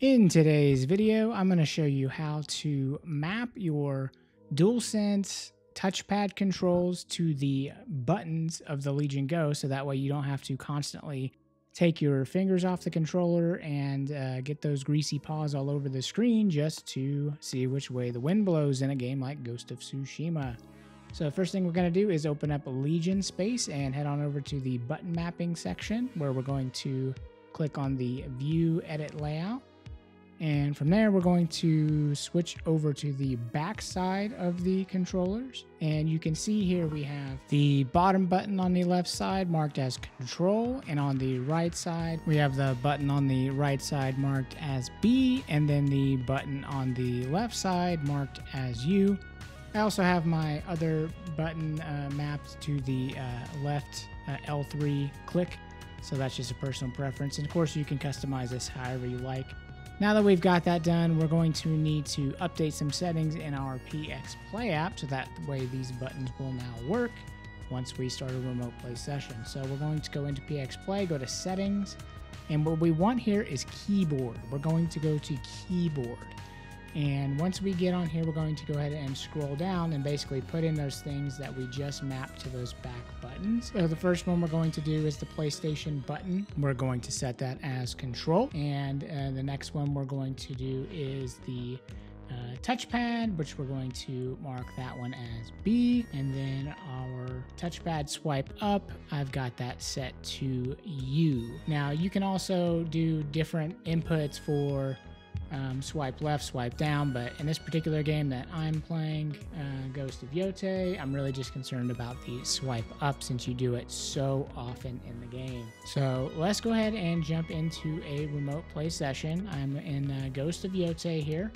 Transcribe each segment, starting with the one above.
In today's video, I'm going to show you how to map your DualSense touchpad controls to the buttons of the Legion Go so that way you don't have to constantly take your fingers off the controller and uh, get those greasy paws all over the screen just to see which way the wind blows in a game like Ghost of Tsushima. So first thing we're going to do is open up Legion Space and head on over to the button mapping section where we're going to click on the View Edit Layout and from there, we're going to switch over to the back side of the controllers. And you can see here we have the bottom button on the left side marked as control. And on the right side, we have the button on the right side marked as B. And then the button on the left side marked as U. I also have my other button uh, mapped to the uh, left uh, L3 click. So that's just a personal preference. And of course, you can customize this however you like. Now that we've got that done, we're going to need to update some settings in our PX Play app so that way these buttons will now work once we start a remote play session. So we're going to go into PX Play, go to settings, and what we want here is keyboard. We're going to go to keyboard. And once we get on here, we're going to go ahead and scroll down and basically put in those things that we just mapped to those back buttons. So the first one we're going to do is the PlayStation button. We're going to set that as control. And uh, the next one we're going to do is the uh, touchpad, which we're going to mark that one as B. And then our touchpad swipe up, I've got that set to U. Now you can also do different inputs for um, swipe left, swipe down. But in this particular game that I'm playing, uh, Ghost of Yotei, I'm really just concerned about the swipe up since you do it so often in the game. So let's go ahead and jump into a remote play session. I'm in uh, Ghost of Yotei here.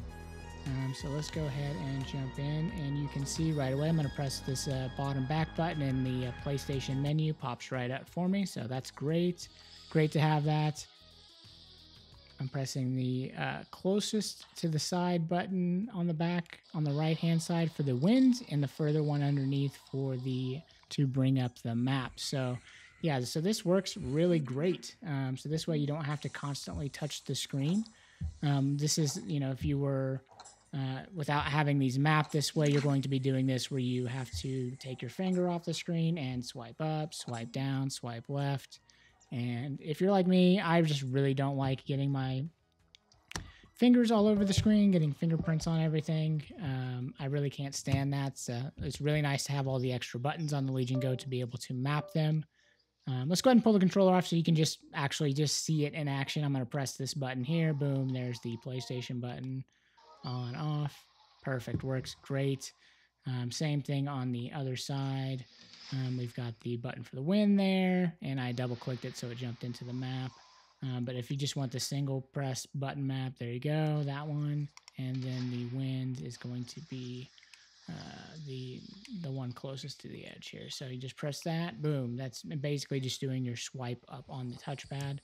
Um, so let's go ahead and jump in and you can see right away I'm going to press this uh, bottom back button and the uh, PlayStation menu pops right up for me. So that's great. Great to have that. I'm pressing the uh, closest to the side button on the back on the right hand side for the wind and the further one underneath for the to bring up the map. So yeah, so this works really great. Um, so this way you don't have to constantly touch the screen. Um, this is, you know, if you were uh, without having these mapped this way, you're going to be doing this where you have to take your finger off the screen and swipe up, swipe down, swipe left. And if you're like me, I just really don't like getting my fingers all over the screen, getting fingerprints on everything. Um, I really can't stand that. So it's really nice to have all the extra buttons on the Legion Go to be able to map them. Um, let's go ahead and pull the controller off so you can just actually just see it in action. I'm going to press this button here. Boom, there's the PlayStation button on, off. Perfect, works great. Um, same thing on the other side. Um, we've got the button for the wind there, and I double clicked it so it jumped into the map. Um, but if you just want the single press button map, there you go, that one. And then the wind is going to be uh, the the one closest to the edge here. So you just press that, boom. That's basically just doing your swipe up on the touchpad.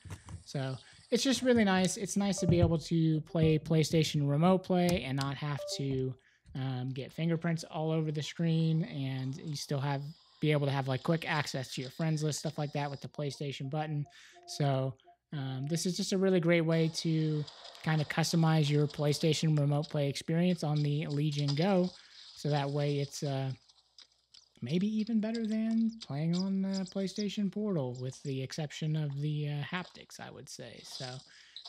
So it's just really nice. It's nice to be able to play PlayStation Remote Play and not have to um, get fingerprints all over the screen, and you still have be able to have like quick access to your friends list, stuff like that with the PlayStation button. So um, this is just a really great way to kind of customize your PlayStation Remote Play experience on the Legion Go. So that way it's uh, maybe even better than playing on the PlayStation Portal, with the exception of the uh, haptics, I would say. So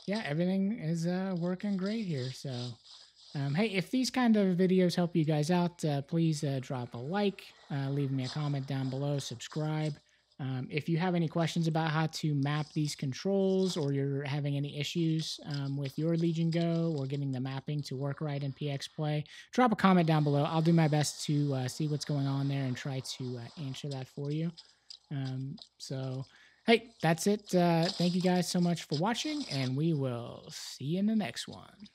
yeah, everything is uh, working great here. So um, hey, if these kind of videos help you guys out, uh, please uh, drop a like, uh, leave me a comment down below, subscribe. Um, if you have any questions about how to map these controls or you're having any issues um, with your Legion Go or getting the mapping to work right in PX Play, drop a comment down below. I'll do my best to uh, see what's going on there and try to uh, answer that for you. Um, so, hey, that's it. Uh, thank you guys so much for watching, and we will see you in the next one.